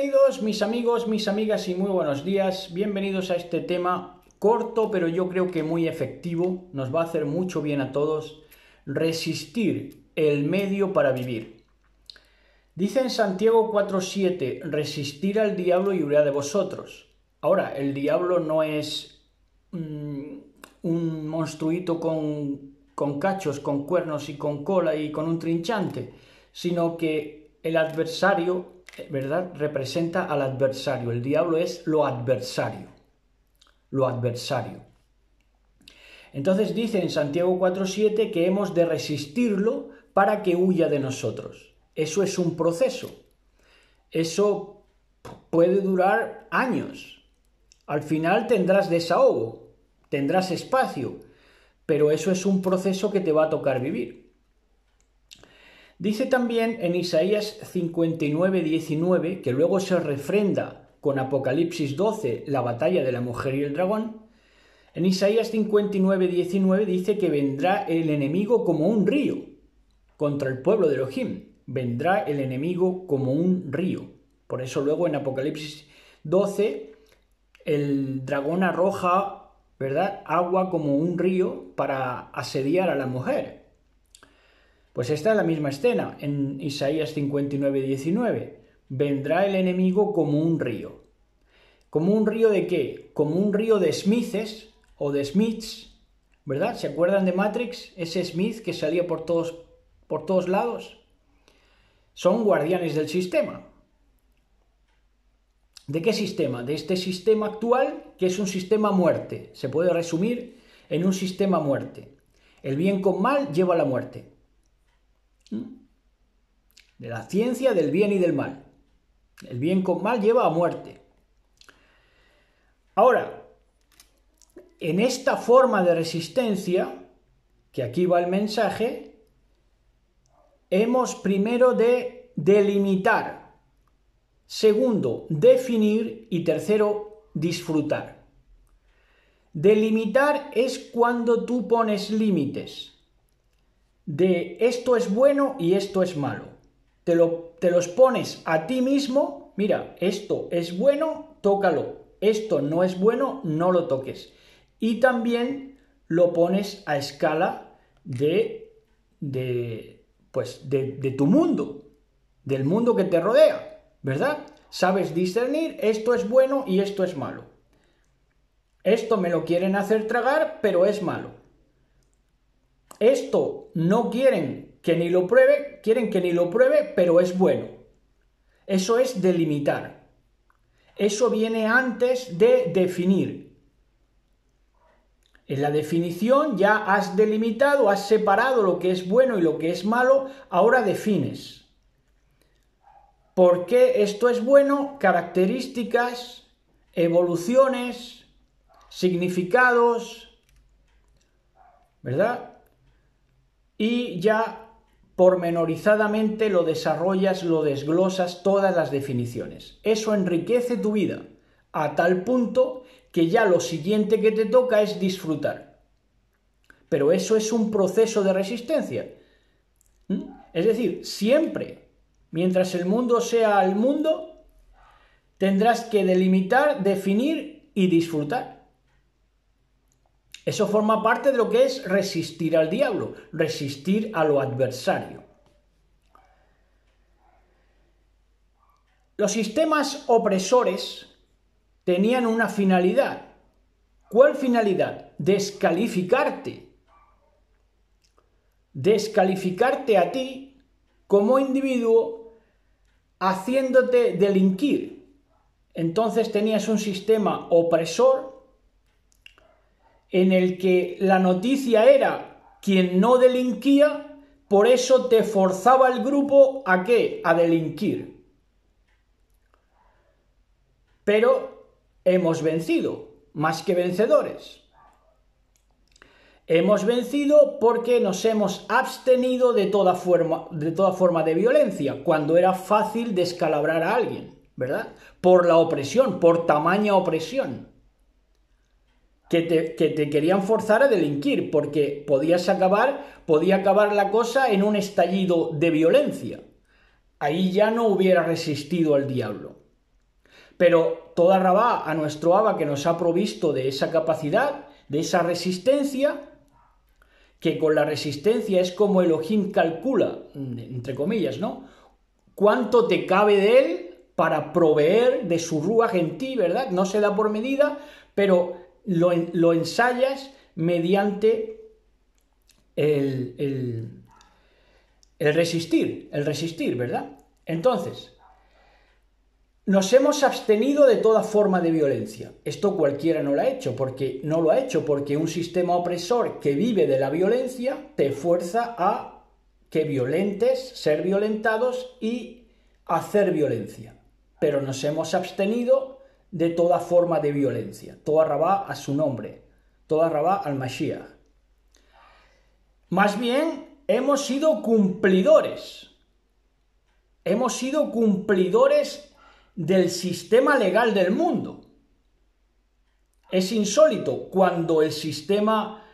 Bienvenidos mis amigos, mis amigas y muy buenos días. Bienvenidos a este tema corto pero yo creo que muy efectivo. Nos va a hacer mucho bien a todos. Resistir el medio para vivir. Dice en Santiago 4.7, resistir al diablo y huirá de vosotros. Ahora, el diablo no es mm, un monstruito con, con cachos, con cuernos y con cola y con un trinchante, sino que el adversario ¿verdad? Representa al adversario. El diablo es lo adversario. Lo adversario. Entonces dice en Santiago 4.7 que hemos de resistirlo para que huya de nosotros. Eso es un proceso. Eso puede durar años. Al final tendrás desahogo, tendrás espacio, pero eso es un proceso que te va a tocar vivir. Dice también en Isaías 59, 19, que luego se refrenda con Apocalipsis 12, la batalla de la mujer y el dragón. En Isaías 59, 19 dice que vendrá el enemigo como un río contra el pueblo de Elohim. Vendrá el enemigo como un río. Por eso luego en Apocalipsis 12 el dragón arroja, ¿verdad?, agua como un río para asediar a la mujer. Pues esta es la misma escena en Isaías 59, 19. Vendrá el enemigo como un río. ¿Como un río de qué? Como un río de Smithes o de Smiths, ¿verdad? ¿Se acuerdan de Matrix? Ese Smith que salía por todos, por todos lados. Son guardianes del sistema. ¿De qué sistema? De este sistema actual, que es un sistema muerte. Se puede resumir en un sistema muerte. El bien con mal lleva a la muerte de la ciencia del bien y del mal. El bien con mal lleva a muerte. Ahora, en esta forma de resistencia, que aquí va el mensaje, hemos primero de delimitar, segundo, definir y tercero, disfrutar. Delimitar es cuando tú pones límites de esto es bueno y esto es malo. Te, lo, te los pones a ti mismo, mira, esto es bueno, tócalo, esto no es bueno, no lo toques. Y también lo pones a escala de, de pues, de, de tu mundo, del mundo que te rodea, ¿verdad? Sabes discernir, esto es bueno y esto es malo. Esto me lo quieren hacer tragar, pero es malo. Esto no quieren que ni lo pruebe, quieren que ni lo pruebe, pero es bueno. Eso es delimitar. Eso viene antes de definir. En la definición ya has delimitado, has separado lo que es bueno y lo que es malo, ahora defines. ¿Por qué esto es bueno? Características, evoluciones, significados, ¿verdad? Y ya pormenorizadamente lo desarrollas, lo desglosas todas las definiciones. Eso enriquece tu vida a tal punto que ya lo siguiente que te toca es disfrutar. Pero eso es un proceso de resistencia. Es decir, siempre, mientras el mundo sea el mundo, tendrás que delimitar, definir y disfrutar. Eso forma parte de lo que es resistir al diablo, resistir a lo adversario. Los sistemas opresores tenían una finalidad. ¿Cuál finalidad? Descalificarte. Descalificarte a ti como individuo haciéndote delinquir. Entonces tenías un sistema opresor en el que la noticia era quien no delinquía, por eso te forzaba el grupo a qué? A delinquir. Pero hemos vencido, más que vencedores. Hemos vencido porque nos hemos abstenido de toda forma de, toda forma de violencia, cuando era fácil descalabrar a alguien, ¿verdad? Por la opresión, por tamaña opresión que te, querían forzar a delinquir, porque podías acabar, podía acabar la cosa en un estallido de violencia. ahí ya no hubiera resistido al diablo. Pero toda Rabá, a nuestro Abba que nos ha provisto de esa capacidad, de esa resistencia, que con la resistencia es como Elohim calcula, entre comillas, ¿no? Cuánto te cabe de él para proveer de su rúa en ti, ¿verdad? No se da por medida, pero lo, ensayas mediante el, el, el resistir, el resistir, ¿verdad? Entonces, nos hemos abstenido de toda forma de violencia. Esto cualquiera no lo ha hecho, porque no lo ha hecho porque un sistema opresor que vive de la violencia te fuerza a que violentes, ser violentados y hacer violencia. Pero nos hemos abstenido de toda forma de violencia. Toda rabá a su nombre, toda rabá al Mashiach. Más bien, hemos sido cumplidores. Hemos sido cumplidores del sistema legal del mundo. Es insólito cuando el sistema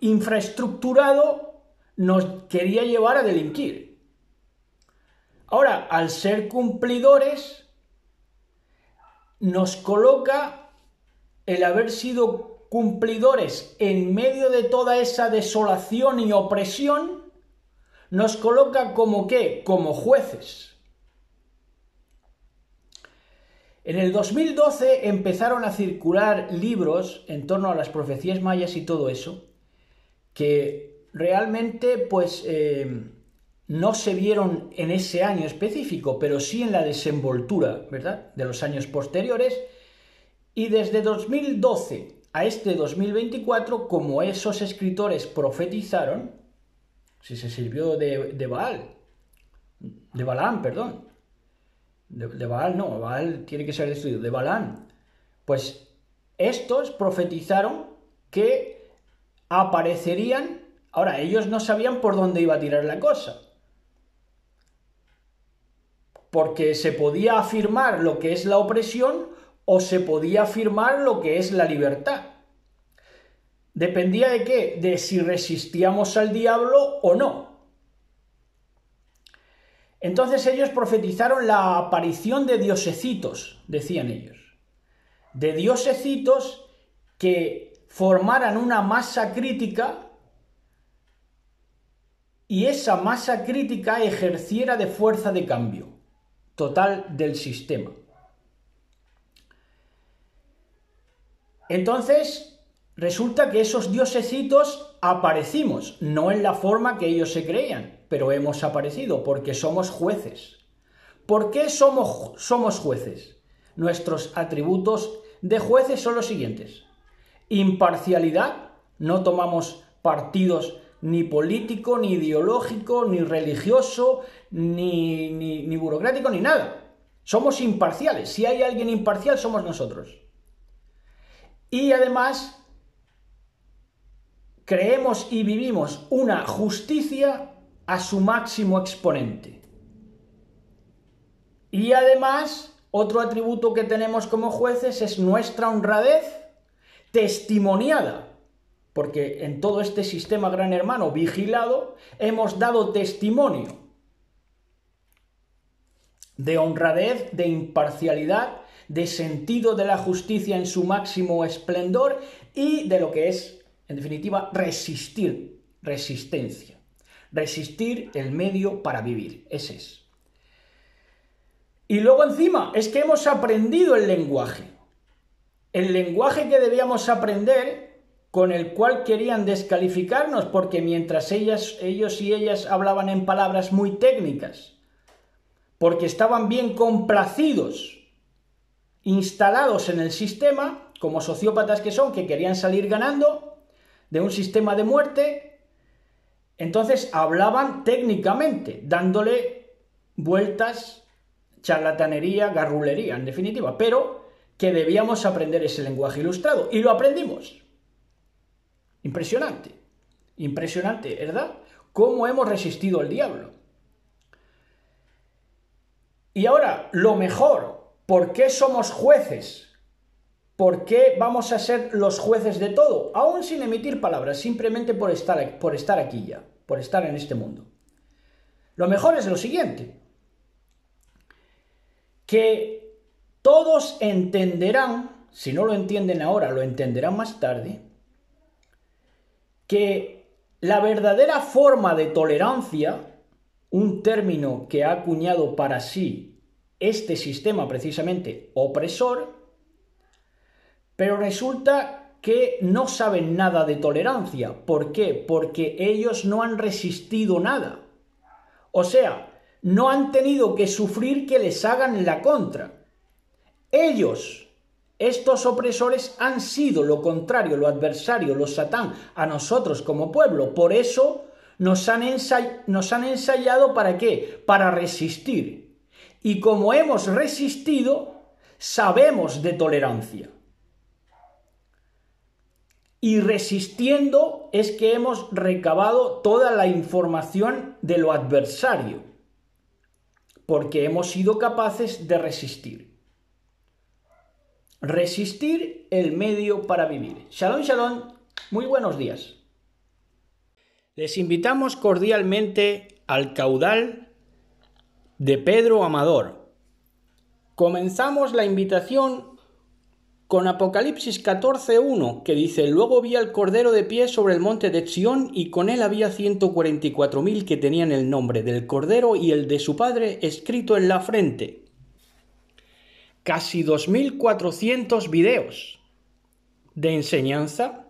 infraestructurado nos quería llevar a delinquir. Ahora, al ser cumplidores, nos coloca el haber sido cumplidores en medio de toda esa desolación y opresión, nos coloca como qué? Como jueces. En el 2012 empezaron a circular libros en torno a las profecías mayas y todo eso, que realmente pues eh, no se vieron en ese año específico, pero sí en la desenvoltura, ¿verdad?, de los años posteriores. Y desde 2012 a este 2024, como esos escritores profetizaron, si se sirvió de, de Baal, de Balaam, perdón, de, Baal no, Baal tiene que ser destruido, de Balán. Pues estos profetizaron que aparecerían, ahora ellos no sabían por dónde iba a tirar la cosa, porque se podía afirmar lo que es la opresión o se podía afirmar lo que es la libertad. Dependía de qué, de si resistíamos al diablo o no. Entonces ellos profetizaron la aparición de diosecitos, decían ellos, de diosecitos que formaran una masa crítica y esa masa crítica ejerciera de fuerza de cambio total del sistema. Entonces, resulta que esos diosecitos aparecimos, no en la forma que ellos se creían, pero hemos aparecido porque somos jueces. ¿Por qué somos, somos jueces? Nuestros atributos de jueces son los siguientes. Imparcialidad, no tomamos partidos ni político, ni ideológico, ni religioso, ni, ni, ni burocrático, ni nada. Somos imparciales. Si hay alguien imparcial, somos nosotros. Y además, creemos y vivimos una justicia a su máximo exponente. Y además, otro atributo que tenemos como jueces es nuestra honradez testimoniada, porque en todo este sistema gran hermano vigilado hemos dado testimonio de honradez, de imparcialidad, de sentido de la justicia en su máximo esplendor y de lo que es, en definitiva, resistir, resistencia. Resistir el medio para vivir. Ese es. Y luego encima, es que hemos aprendido el lenguaje. El lenguaje que debíamos aprender, con el cual querían descalificarnos, porque mientras ellas, ellos y ellas hablaban en palabras muy técnicas, porque estaban bien complacidos, instalados en el sistema, como sociópatas que son, que querían salir ganando de un sistema de muerte, entonces hablaban técnicamente, dándole vueltas, charlatanería, garrulería, en definitiva, pero que debíamos aprender ese lenguaje ilustrado. Y lo aprendimos. Impresionante. Impresionante, ¿verdad? ¿Cómo hemos resistido al diablo? Y ahora, lo mejor, ¿por qué somos jueces? ¿Por qué vamos a ser los jueces de todo? Aún sin emitir palabras, simplemente por estar, por estar aquí ya por estar en este mundo. Lo mejor es lo siguiente, que todos entenderán, si no lo entienden ahora, lo entenderán más tarde, que la verdadera forma de tolerancia, un término que ha acuñado para sí este sistema precisamente opresor, pero resulta que no saben nada de tolerancia. ¿Por qué? Porque ellos no han resistido nada. O sea, no han tenido que sufrir que les hagan la contra. Ellos, estos opresores, han sido lo contrario, lo adversario, los satán, a nosotros como pueblo. Por eso nos han, nos han ensayado para qué? Para resistir. Y como hemos resistido, sabemos de tolerancia. Y resistiendo es que hemos recabado toda la información de lo adversario, porque hemos sido capaces de resistir. Resistir el medio para vivir. Shalom, shalom, muy buenos días. Les invitamos cordialmente al caudal de Pedro Amador. Comenzamos la invitación con Apocalipsis 14.1, que dice, Luego vi al Cordero de pie sobre el monte de Sión, y con él había 144.000 que tenían el nombre del Cordero y el de su Padre escrito en la frente. Casi 2.400 videos de enseñanza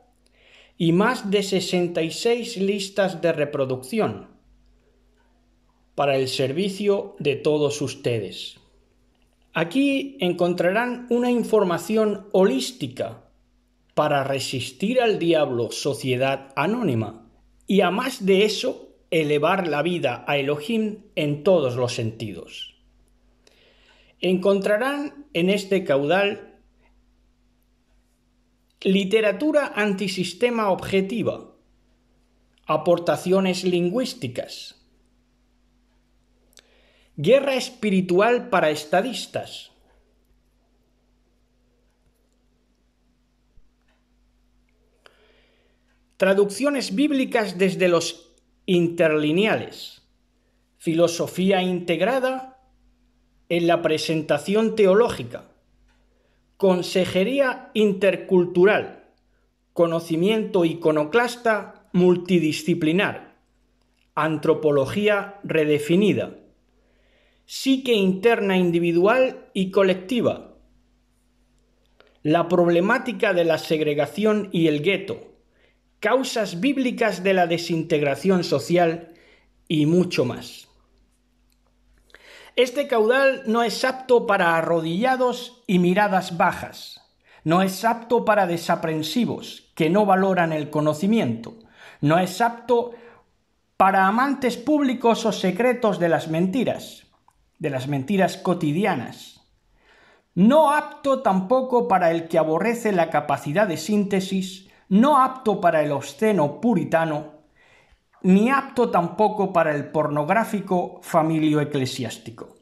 y más de 66 listas de reproducción para el servicio de todos ustedes. Aquí encontrarán una información holística para resistir al diablo sociedad anónima y a más de eso elevar la vida a Elohim en todos los sentidos. Encontrarán en este caudal literatura antisistema objetiva, aportaciones lingüísticas, Guerra espiritual para estadistas. Traducciones bíblicas desde los interlineales. Filosofía integrada en la presentación teológica. Consejería intercultural. Conocimiento iconoclasta multidisciplinar. Antropología redefinida psique interna individual y colectiva, la problemática de la segregación y el gueto, causas bíblicas de la desintegración social y mucho más. Este caudal no es apto para arrodillados y miradas bajas, no es apto para desaprensivos que no valoran el conocimiento, no es apto para amantes públicos o secretos de las mentiras, de las mentiras cotidianas. No apto tampoco para el que aborrece la capacidad de síntesis, no apto para el obsceno puritano, ni apto tampoco para el pornográfico familio eclesiástico.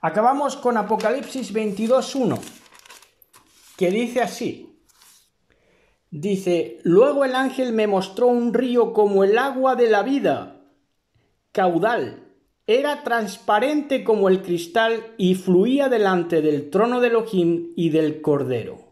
Acabamos con Apocalipsis 22.1, que dice así. Dice, luego el ángel me mostró un río como el agua de la vida, caudal, era transparente como el cristal y fluía delante del trono de Elohim y del Cordero.